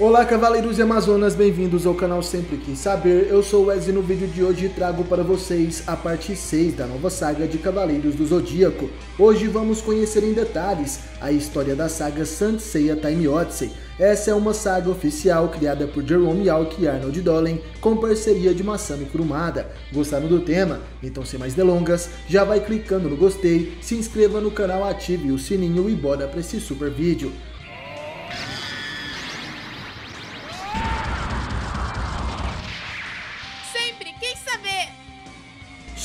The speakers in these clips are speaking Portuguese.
Olá Cavaleiros e Amazonas, bem-vindos ao canal Sempre Quis Saber, eu sou o Wesley no vídeo de hoje trago para vocês a parte 6 da nova saga de Cavaleiros do Zodíaco. Hoje vamos conhecer em detalhes a história da saga Saint Seiya Time Odyssey. Essa é uma saga oficial criada por Jerome Alck e Arnold Dolan com parceria de Masami Kurumada. Gostaram do tema? Então sem mais delongas, já vai clicando no gostei, se inscreva no canal, ative o sininho e bora para esse super vídeo.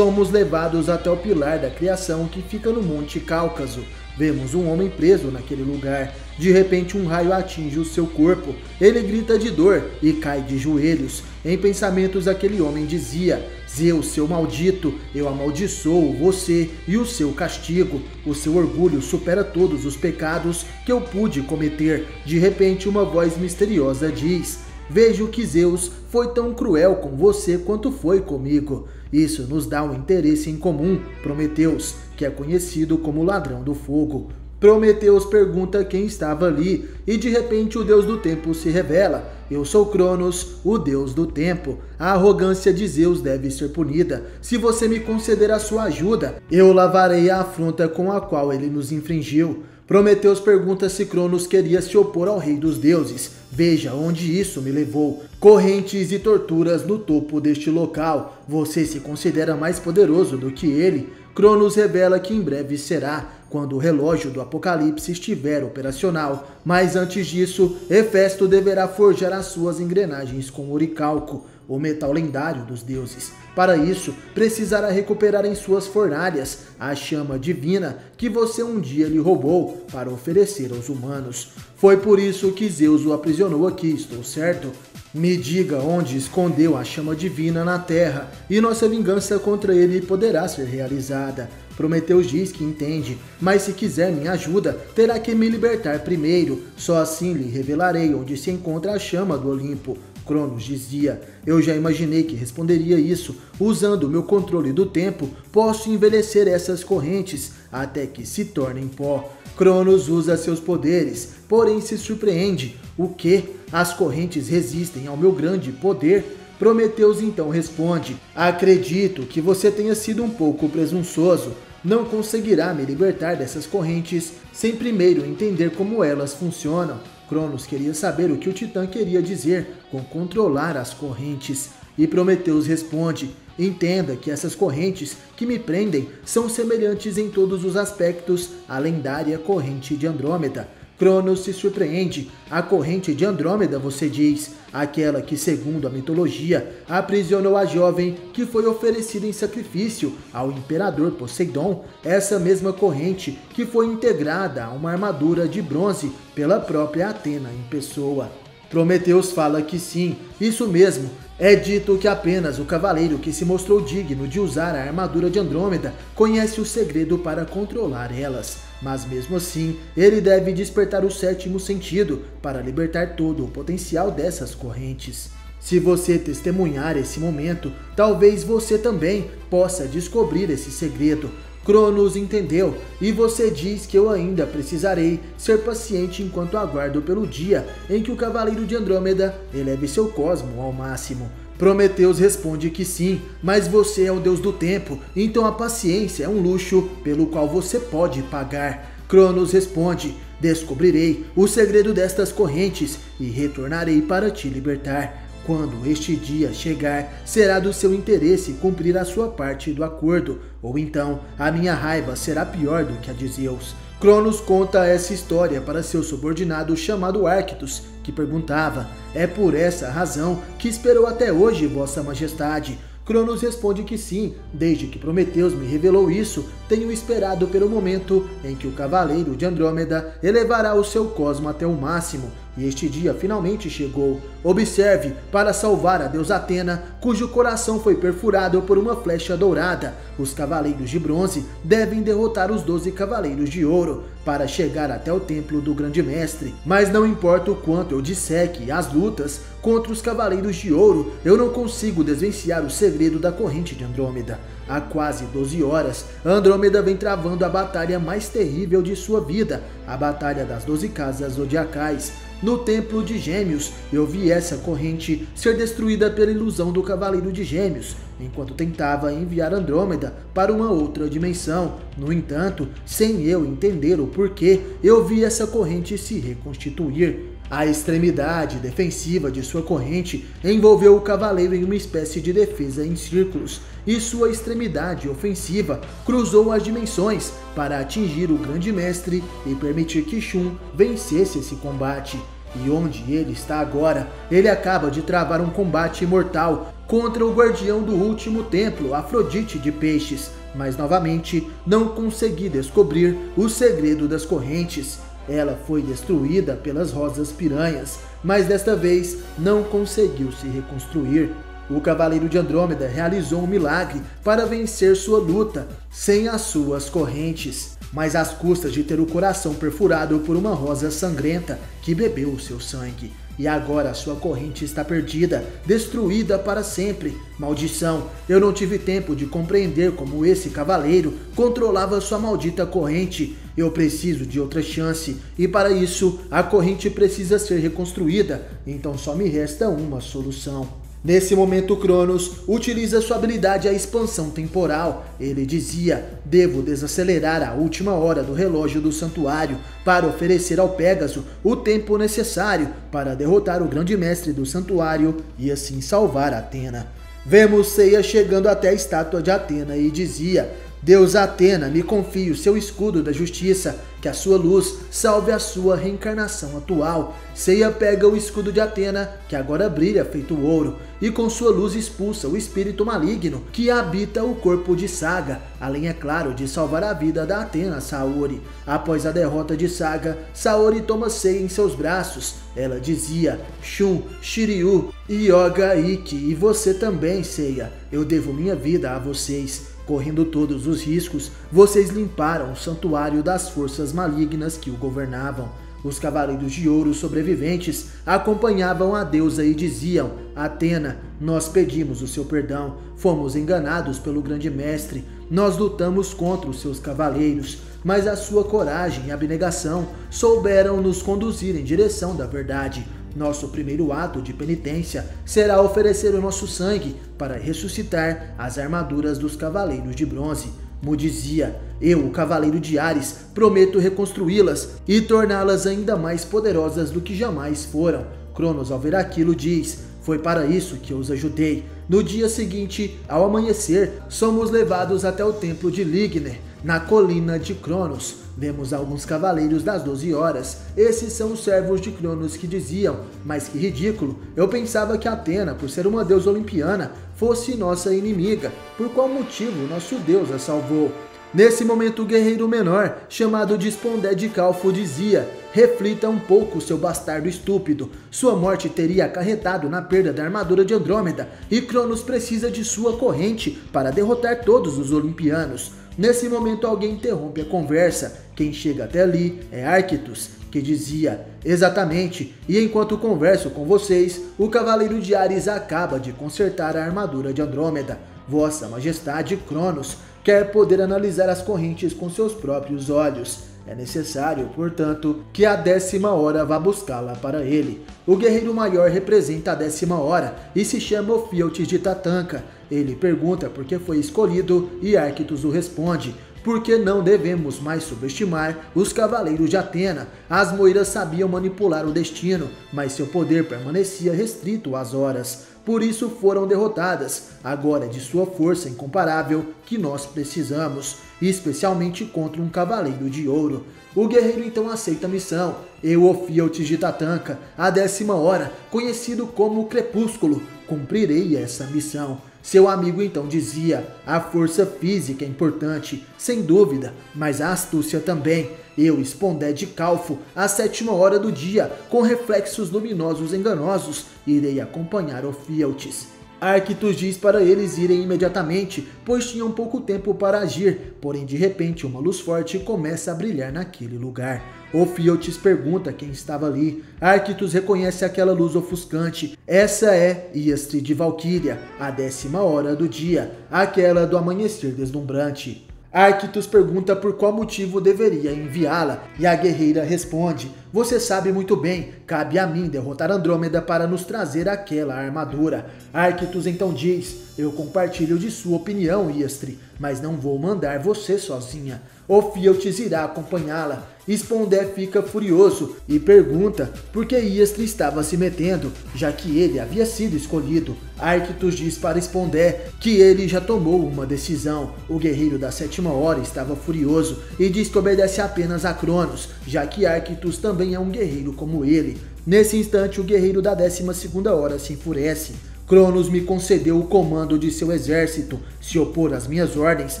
Somos levados até o pilar da criação que fica no Monte Cáucaso. Vemos um homem preso naquele lugar. De repente, um raio atinge o seu corpo. Ele grita de dor e cai de joelhos. Em pensamentos, aquele homem dizia: Zeus, seu maldito, eu amaldiçoo você e o seu castigo. O seu orgulho supera todos os pecados que eu pude cometer. De repente, uma voz misteriosa diz: Vejo que Zeus foi tão cruel com você quanto foi comigo. Isso nos dá um interesse em comum, Prometeus, que é conhecido como ladrão do fogo. Prometeus pergunta quem estava ali, e de repente o deus do tempo se revela. Eu sou Cronos, o deus do tempo. A arrogância de Zeus deve ser punida. Se você me conceder a sua ajuda, eu lavarei a afronta com a qual ele nos infringiu. Prometeus pergunta se Cronos queria se opor ao rei dos deuses. Veja onde isso me levou. Correntes e torturas no topo deste local. Você se considera mais poderoso do que ele? Cronos revela que em breve será, quando o relógio do Apocalipse estiver operacional. Mas antes disso, Hefesto deverá forjar as suas engrenagens com oricalco o metal lendário dos deuses. Para isso, precisará recuperar em suas fornalhas a chama divina que você um dia lhe roubou para oferecer aos humanos. Foi por isso que Zeus o aprisionou aqui, estou certo? Me diga onde escondeu a chama divina na terra, e nossa vingança contra ele poderá ser realizada. Prometeus diz que entende, mas se quiser minha ajuda, terá que me libertar primeiro. Só assim lhe revelarei onde se encontra a chama do Olimpo. Cronos dizia: Eu já imaginei que responderia isso. Usando meu controle do tempo, posso envelhecer essas correntes até que se tornem pó. Cronos usa seus poderes, porém se surpreende. O que? As correntes resistem ao meu grande poder? Prometeus então responde: Acredito que você tenha sido um pouco presunçoso. Não conseguirá me libertar dessas correntes sem primeiro entender como elas funcionam. Cronos queria saber o que o Titã queria dizer com controlar as correntes. E Prometeus responde: Entenda que essas correntes que me prendem são semelhantes em todos os aspectos à lendária corrente de Andrômeda. Cronos se surpreende. A corrente de Andrômeda, você diz, aquela que, segundo a mitologia, aprisionou a jovem que foi oferecida em sacrifício ao imperador Poseidon, essa mesma corrente que foi integrada a uma armadura de bronze pela própria Atena em pessoa. Prometeus fala que sim, isso mesmo, é dito que apenas o cavaleiro que se mostrou digno de usar a armadura de Andrômeda conhece o segredo para controlar elas. Mas mesmo assim, ele deve despertar o sétimo sentido para libertar todo o potencial dessas correntes. Se você testemunhar esse momento, talvez você também possa descobrir esse segredo, Cronos entendeu, e você diz que eu ainda precisarei ser paciente enquanto aguardo pelo dia em que o Cavaleiro de Andrômeda eleve seu cosmo ao máximo. Prometeus responde que sim, mas você é o deus do tempo, então a paciência é um luxo pelo qual você pode pagar. Cronos responde: Descobrirei o segredo destas correntes e retornarei para te libertar. Quando este dia chegar, será do seu interesse cumprir a sua parte do acordo, ou então a minha raiva será pior do que a de Zeus. Cronos conta essa história para seu subordinado chamado Arctos, que perguntava: É por essa razão que esperou até hoje, Vossa Majestade? Cronos responde que sim, desde que Prometeus me revelou isso, tenho esperado pelo momento em que o Cavaleiro de Andrômeda elevará o seu cosmo até o máximo, e este dia finalmente chegou. Observe, para salvar a deusa Atena, cujo coração foi perfurado por uma flecha dourada, os Cavaleiros de Bronze devem derrotar os doze Cavaleiros de Ouro para chegar até o templo do Grande Mestre. Mas não importa o quanto eu disseque as lutas contra os Cavaleiros de Ouro, eu não consigo desvencilhar o segredo da corrente de Andrômeda. Há quase 12 horas, Andrômeda vem travando a batalha mais terrível de sua vida, a Batalha das Doze Casas Zodiacais. No Templo de Gêmeos, eu vi essa corrente ser destruída pela ilusão do Cavaleiro de Gêmeos, enquanto tentava enviar Andrômeda para uma outra dimensão. No entanto, sem eu entender o porquê, eu vi essa corrente se reconstituir. A extremidade defensiva de sua corrente envolveu o cavaleiro em uma espécie de defesa em círculos, e sua extremidade ofensiva cruzou as dimensões para atingir o grande mestre e permitir que Shun vencesse esse combate. E onde ele está agora, ele acaba de travar um combate mortal contra o guardião do último templo, Afrodite de Peixes, mas novamente não consegui descobrir o segredo das correntes. Ela foi destruída pelas rosas piranhas, mas desta vez não conseguiu se reconstruir. O Cavaleiro de Andrômeda realizou um milagre para vencer sua luta sem as suas correntes, mas às custas de ter o coração perfurado por uma rosa sangrenta que bebeu o seu sangue e agora sua corrente está perdida, destruída para sempre. Maldição, eu não tive tempo de compreender como esse cavaleiro controlava sua maldita corrente. Eu preciso de outra chance e para isso a corrente precisa ser reconstruída, então só me resta uma solução. Nesse momento, Cronos utiliza sua habilidade a expansão temporal. Ele dizia: Devo desacelerar a última hora do relógio do santuário para oferecer ao Pégaso o tempo necessário para derrotar o grande mestre do santuário e assim salvar Atena. Vemos Ceia chegando até a estátua de Atena e dizia: Deus Atena, me confie o seu escudo da justiça, que a sua luz salve a sua reencarnação atual. Ceia pega o escudo de Atena, que agora brilha feito ouro, e com sua luz expulsa o espírito maligno que habita o corpo de Saga, além, é claro, de salvar a vida da Atena Saori. Após a derrota de Saga, Saori toma Ceia em seus braços. Ela dizia: Shun, Shiryu, Yoga Ikki e você também, Ceia. Eu devo minha vida a vocês. Correndo todos os riscos, vocês limparam o santuário das forças malignas que o governavam. Os cavaleiros de ouro sobreviventes acompanhavam a deusa e diziam: Atena, nós pedimos o seu perdão, fomos enganados pelo grande mestre, nós lutamos contra os seus cavaleiros, mas a sua coragem e abnegação souberam nos conduzir em direção da verdade. Nosso primeiro ato de penitência será oferecer o nosso sangue para ressuscitar as armaduras dos cavaleiros de bronze. Mu dizia: Eu, o cavaleiro de Ares, prometo reconstruí-las e torná-las ainda mais poderosas do que jamais foram. Cronos, ao ver aquilo, diz: Foi para isso que eu os ajudei. No dia seguinte, ao amanhecer, somos levados até o templo de Ligner, na colina de Cronos. Vemos alguns cavaleiros das 12 horas. Esses são os servos de Cronos que diziam: Mas que ridículo! Eu pensava que Atena, por ser uma deusa olimpiana, fosse nossa inimiga. Por qual motivo nosso Deus a salvou? Nesse momento, o guerreiro menor, chamado de Spondé de Calfo, dizia: Reflita um pouco, seu bastardo estúpido. Sua morte teria acarretado na perda da armadura de Andrômeda, e Cronos precisa de sua corrente para derrotar todos os olimpianos. Nesse momento, alguém interrompe a conversa. Quem chega até ali é Arquitus, que dizia: Exatamente, e enquanto converso com vocês, o Cavaleiro de Ares acaba de consertar a armadura de Andrômeda. Vossa Majestade Cronos quer poder analisar as correntes com seus próprios olhos. É necessário, portanto, que a décima hora vá buscá-la para ele. O guerreiro maior representa a décima hora e se chama Ophieltes de Tatanka. Ele pergunta por que foi escolhido e Arctus o responde: porque não devemos mais subestimar os cavaleiros de Atena. As moiras sabiam manipular o destino, mas seu poder permanecia restrito às horas. Por isso foram derrotadas. Agora é de sua força incomparável que nós precisamos, especialmente contra um cavaleiro de ouro. O guerreiro então aceita a missão. Eu, Ophieltes de Tatanka, a décima hora, conhecido como Crepúsculo, cumprirei essa missão. Seu amigo então dizia: a força física é importante, sem dúvida, mas a astúcia também. Eu, Spondé de Calfo, à sétima hora do dia, com reflexos luminosos enganosos, irei acompanhar Ophieltes. Arctus diz para eles irem imediatamente, pois tinham pouco tempo para agir, porém de repente uma luz forte começa a brilhar naquele lugar. Ophiotis pergunta quem estava ali. Arctus reconhece aquela luz ofuscante. Essa é Iastre de Valkyria, a décima hora do dia, aquela do amanhecer deslumbrante. Arctus pergunta por qual motivo deveria enviá-la, e a guerreira responde: Você sabe muito bem, cabe a mim derrotar Andrômeda para nos trazer aquela armadura. Arctus então diz: Eu compartilho de sua opinião, Iastre, mas não vou mandar você sozinha. Ophiotis irá acompanhá-la. Spondé fica furioso e pergunta por que Iastre estava se metendo, já que ele havia sido escolhido. Arctus diz para Spondé que ele já tomou uma decisão. O guerreiro da sétima hora estava furioso e diz que obedece apenas a Cronos, já que Arctus também é um guerreiro como ele. Nesse instante, o guerreiro da décima segunda hora se enfurece. Cronos me concedeu o comando de seu exército. Se opor às minhas ordens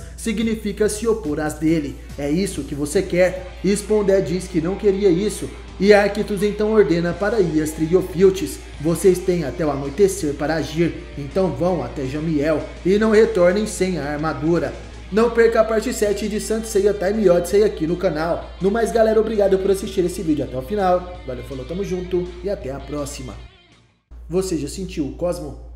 significa se opor às dele. É isso que você quer? Spondé diz que não queria isso. E Arctus então ordena para Iastre e Ophiltes, vocês têm até o anoitecer para agir, então vão até Jamiel e não retornem sem a armadura. Não perca a parte 7 de Santo Seiya Time Odyssey aqui no canal. No mais galera, obrigado por assistir esse vídeo até o final. Valeu, falou, tamo junto e até a próxima. Você já sentiu o Cosmo?